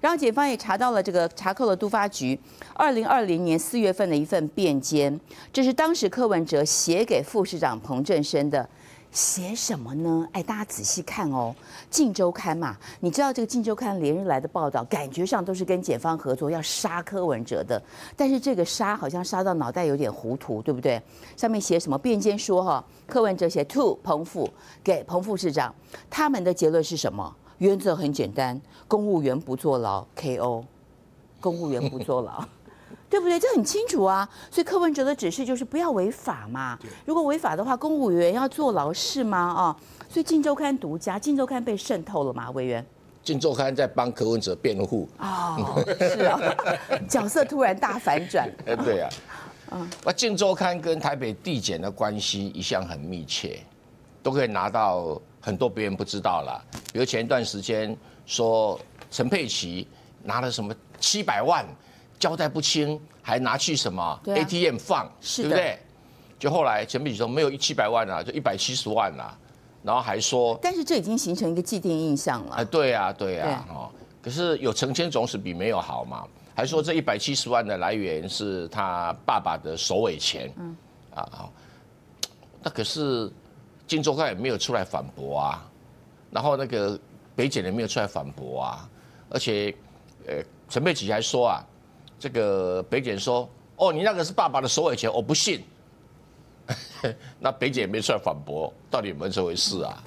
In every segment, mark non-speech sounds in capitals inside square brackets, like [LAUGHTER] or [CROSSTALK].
然后检方也查到了这个查扣了都发局二零二零年四月份的一份便笺，这是当时柯文哲写给副市长彭振生的。写什么呢？哎，大家仔细看哦，《镜周刊》嘛，你知道这个《镜周刊》连日来的报道，感觉上都是跟检方合作要杀柯文哲的，但是这个杀好像杀到脑袋有点糊涂，对不对？上面写什么？辩笺说哈，柯文哲写 to 彭副给彭副市长，他们的结论是什么？原则很简单，公务员不坐牢，K.O. 公务员不坐牢。[LAUGHS] 对不对？这很清楚啊。所以柯文哲的指示就是不要违法嘛。如果违法的话，公务员要坐牢是吗？啊，所以《镜周刊》独家，《镜周刊》被渗透了嘛？委员，《镜周刊》在帮柯文哲辩护。哦，是啊，[LAUGHS] 角色突然大反转。[LAUGHS] 哎，对啊。嗯，那《金周刊》跟台北地检的关系一向很密切，都可以拿到很多别人不知道了。比如前一段时间说陈佩琪拿了什么七百万。交代不清，还拿去什么 ATM 放，对不对？就后来陈碧说没有一七百万啊，就一百七十万啊，然后还说，但是这已经形成一个既定印象了。啊，对啊，对啊，哦，可是有成千总是比没有好嘛。还说这一百七十万的来源是他爸爸的首尾钱，嗯，啊啊，那可是金周刊也没有出来反驳啊，然后那个北检也没有出来反驳啊，而且，呃，陈佩琪还说啊。这个北检说：“哦，你那个是爸爸的首尾钱，我不信。[LAUGHS] ”那北检也没出来反驳，到底有没有这回事啊？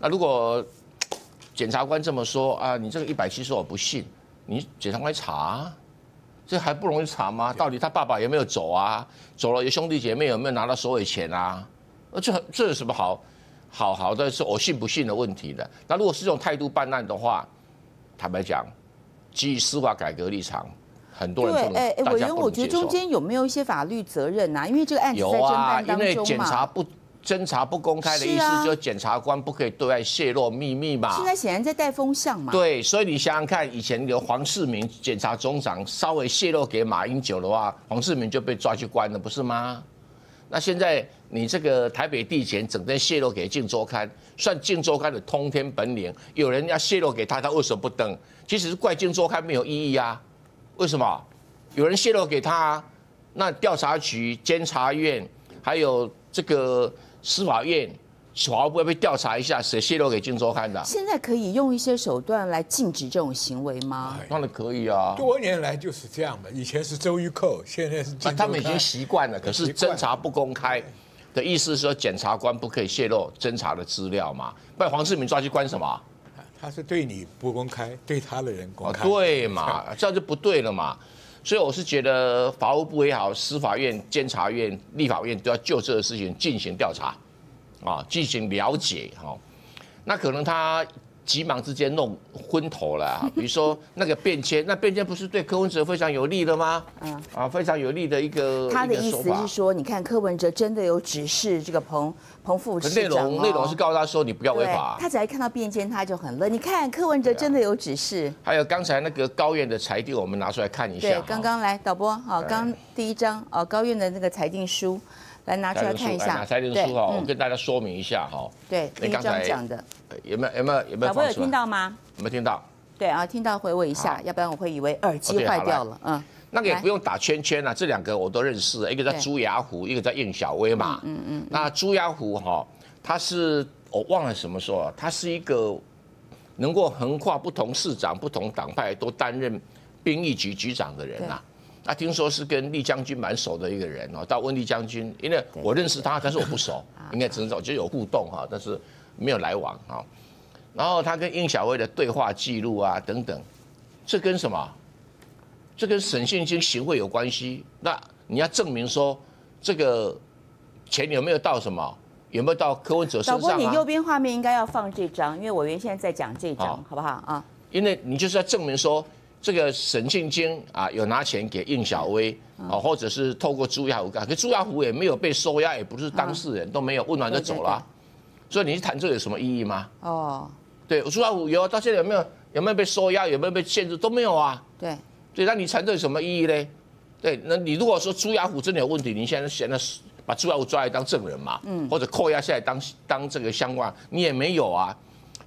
那如果检察官这么说啊，你这个一百七十我不信，你检察官查，这还不容易查吗？到底他爸爸有没有走啊？走了，有兄弟姐妹有没有拿到首尾钱啊？呃，这这有什么好好好的是我信不信的问题的？那如果是这种态度办案的话，坦白讲，基于司法改革立场。很多人对，哎哎，委员，我觉得中间有没有一些法律责任呐？因为这个案子在侦办当中因为检察不侦查不公开的意思，就是检察官不可以对外泄露秘密嘛。现在显然在带风向嘛。对，所以你想想看，以前有黄世明检察总长稍微泄露给马英九的话，黄世明就被抓去关了，不是吗？那现在你这个台北地检整天泄露给《镜周刊》，算《镜周刊》的通天本领，有人要泄露给他，他为什么不登？其实怪《镜周刊》没有意义啊。为什么有人泄露给他？那调查局、监察院还有这个司法院，法务部要被调查一下，谁泄露给《金周刊》的？现在可以用一些手段来禁止这种行为吗？当然可以啊，多年来就是这样的。以前是周玉蔻，现在是他们已经习惯了。可是侦查不公开的意思是说，检察官不可以泄露侦查的资料嘛？不然黄世明抓去关什么？他是对你不公开，对他的人公开，对嘛？[LAUGHS] 这样就不对了嘛。所以我是觉得法务部也好，司法院、监察院、立法院都要就这个事情进行调查，啊，进行了解哈。那可能他。急忙之间弄昏头了，[LAUGHS] 比如说那个便签，那便签不是对柯文哲非常有利的吗？嗯，啊，非常有利的一个。他的意思是说，你看柯文哲真的有指示这个彭彭副市长内容内容是告诉他说你不要违法。他只要看到便签他就很乐。你看柯文哲真的有指示。还有刚才那个高院的裁定，我们拿出来看一下。对，刚刚来导播，好，刚第一张哦，高院的那个裁定书。来拿出来看一下，裁定书哈，我跟大家说明一下哈。对，你刚才讲的有没有有没有有没有？有听到吗？有没有听到？对啊，听到回我一下，要不然我会以为耳机坏掉了。嗯，那个也不用打圈圈了，这两个我都认识，一个叫朱牙虎，一个叫应小薇嘛。嗯嗯。那朱牙虎哈，他是我忘了什么时候，他是一个能够横跨不同市长、不同党派都担任兵役局局长的人呐。他听说是跟厉将军蛮熟的一个人哦，到问厉将军，因为我认识他，但是我不熟，[LAUGHS] 应该只能说就有互动哈，但是没有来往啊。然后他跟殷小薇的对话记录啊等等，这跟什么？这跟沈信金行贿有关系？那你要证明说这个钱有没有到什么？有没有到柯文哲身上？导播，你右边画面应该要放这张，因为我原先在讲这张，好不好啊？因为你就是要证明说。这个沈庆京啊，有拿钱给应小薇啊，或者是透过朱亚虎干，可朱亚虎也没有被收押，也不是当事人，都没有，问完就走了。所以你去谈这有什么意义吗？哦，对，朱亚虎有，到现在有没有有没有被收押，有没有被限制都没有啊？对，对，那你谈这有什么意义呢？对，那你如果说朱亚虎真的有问题，你现在现在把朱亚虎抓来当证人嘛？嗯，或者扣押下来当当这个相关，你也没有啊？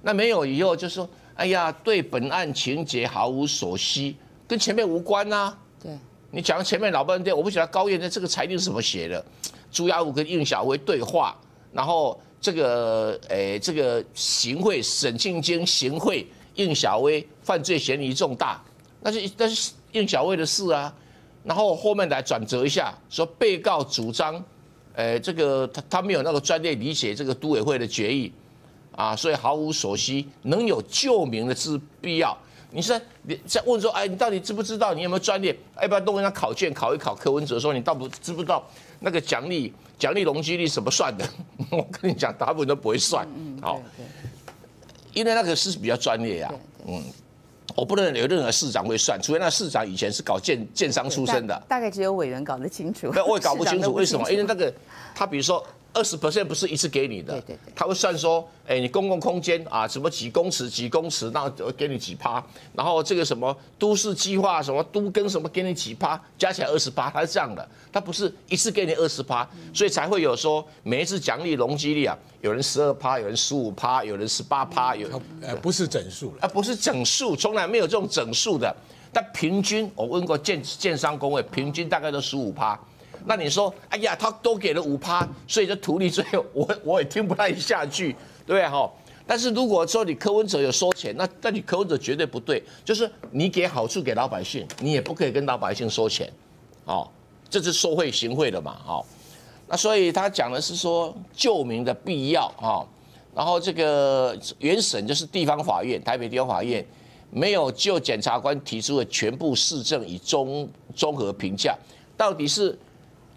那没有以后就是说。哎呀，对本案情节毫无所悉，跟前面无关呐。对，你讲前面老半天，我不晓得高院的这个裁定是怎么写的。朱亚武跟应小薇对话，然后这个诶，这个行贿沈庆京行贿应小薇犯罪嫌疑重大，那是那是应小薇的事啊。然后后面来转折一下，说被告主张，诶，这个他他没有那个专业理解这个都委会的决议。啊，所以毫无所惜，能有救命的之必要。你是你在问说，哎，你到底知不知道？你有没有专业？要不要都跟他考卷考一考？柯文哲说，你到不知不知道那个奖励奖励容积率怎么算的？[LAUGHS] 我跟你讲，大部分都不会算。好，因为那个是比较专业呀。嗯，我不能有任何市长会算，除非那市长以前是搞建建商出身的。大概只有委员搞得清楚。我也搞不清楚为什么，因为那个他比如说。二十 percent 不是一次给你的，他会算说，哎，你公共空间啊，什么几公尺几公尺，那给你几趴，然后这个什么都市计划什么都跟什么给你几趴，加起来二十八，它是这样的，它不是一次给你二十趴，所以才会有说每一次奖励容积率啊，有人十二趴，有人十五趴，有人十八趴，有呃不是整数了，啊不是整数，从来没有这种整数的，但平均我问过建建商工会，平均大概都十五趴。那你说，哎呀，他都给了五趴，所以这图利最后我我也听不太下去，对不对哈？但是如果说你柯文哲有收钱，那那你柯文哲绝对不对，就是你给好处给老百姓，你也不可以跟老百姓收钱，哦，这是受贿行贿的嘛，哦，那所以他讲的是说救民的必要啊，然后这个原审就是地方法院，台北地方法院没有就检察官提出的全部市政以综综合评价，到底是。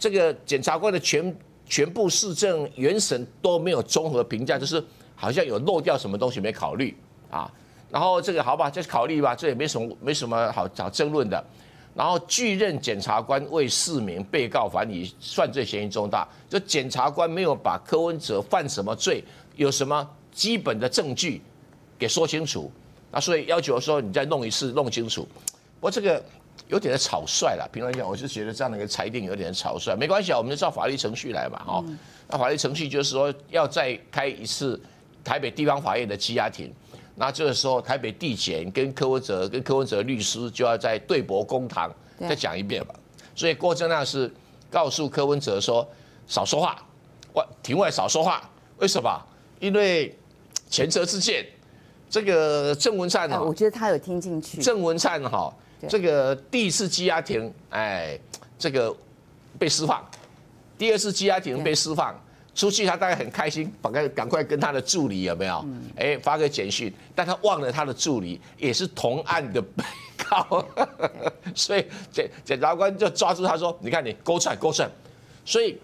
这个检察官的全全部市政原审都没有综合评价，就是好像有漏掉什么东西没考虑啊。然后这个好吧，就考虑吧，这也没什么没什么好找争论的。然后拒任检察官为四名被告反以犯罪嫌疑重大，就检察官没有把柯文哲犯什么罪，有什么基本的证据给说清楚，那所以要求说你再弄一次弄清楚。不过这个。有点草率了，平常讲，我是觉得这样的一个裁定有点草率，没关系啊，我们就照法律程序来嘛，哈。那法律程序就是说要再开一次台北地方法院的羁押庭，那这个时候台北地检跟柯文哲跟柯文哲律师就要在对簿公堂再讲一遍吧。所以郭正亮是告诉柯文哲说少说话，外庭外少说话，为什么？因为前车之鉴，这个郑文灿哈，我觉得他有听进去。郑文灿哈。这个第一次羁押庭，哎，这个被释放；第二次羁押庭被释放出去，他大概很开心，赶快赶快跟他的助理有没有？哎，发个简讯，但他忘了他的助理也是同案的被告，[LAUGHS] 所以检检察官就抓住他说：“你看你勾串勾串。”所以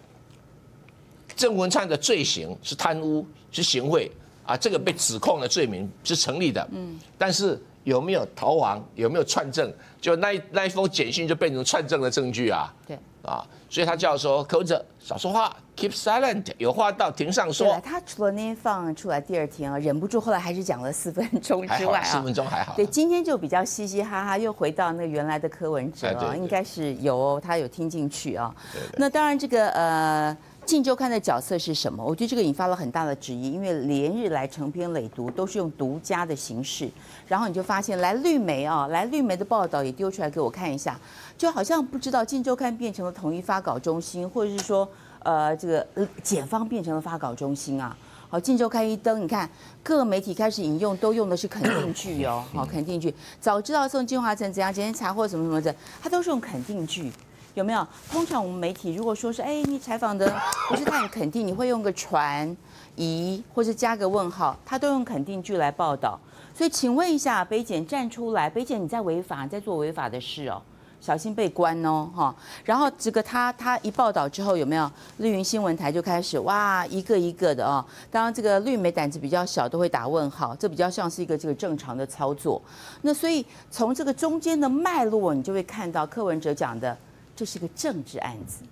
郑文灿的罪行是贪污，是行贿啊，这个被指控的罪名是成立的。嗯，但是。有没有逃亡？有没有串证？就那那一封简讯就变成串证的证据啊！对啊，所以他叫说口者少说话，keep silent，有话到庭上说。他除了那天放出来第二天啊，忍不住后来还是讲了四分钟之外啊，四分钟还好。对，今天就比较嘻嘻哈哈，又回到那原来的柯文哲啊，应该是有他有听进去啊。那当然这个呃。《镜周刊》的角色是什么？我觉得这个引发了很大的质疑，因为连日来成篇累读都是用独家的形式，然后你就发现来绿媒啊，来绿媒的报道也丢出来给我看一下，就好像不知道《镜周刊》变成了统一发稿中心，或者是说，呃，这个检方变成了发稿中心啊。好，《镜周刊》一登，你看各个媒体开始引用，都用的是肯定句哦，好，肯定句。早知道送金华城怎样，今天查获什么什么的，他都是用肯定句。有没有？通常我们媒体如果说是，哎，你采访的不是太肯定，你会用个传疑，或是加个问号，他都用肯定句来报道。所以，请问一下，北检站出来，北检你在违法，在做违法的事哦，小心被关哦，哈。然后这个他他一报道之后，有没有绿云新闻台就开始哇，一个一个的哦。当然，这个绿媒胆子比较小，都会打问号，这比较像是一个这个正常的操作。那所以从这个中间的脉络，你就会看到柯文哲讲的。这是个政治案子，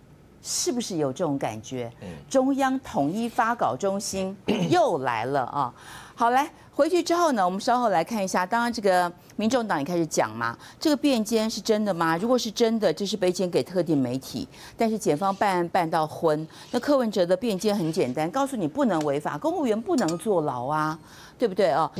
是不是有这种感觉？中央统一发稿中心 [COUGHS] 又来了啊！好，来回去之后呢，我们稍后来看一下。当然，这个民众党也开始讲嘛，这个辩奸是真的吗？如果是真的，这是被监给特定媒体，但是检方办案办到昏。那柯文哲的辩奸很简单，告诉你不能违法，公务员不能坐牢啊，对不对啊？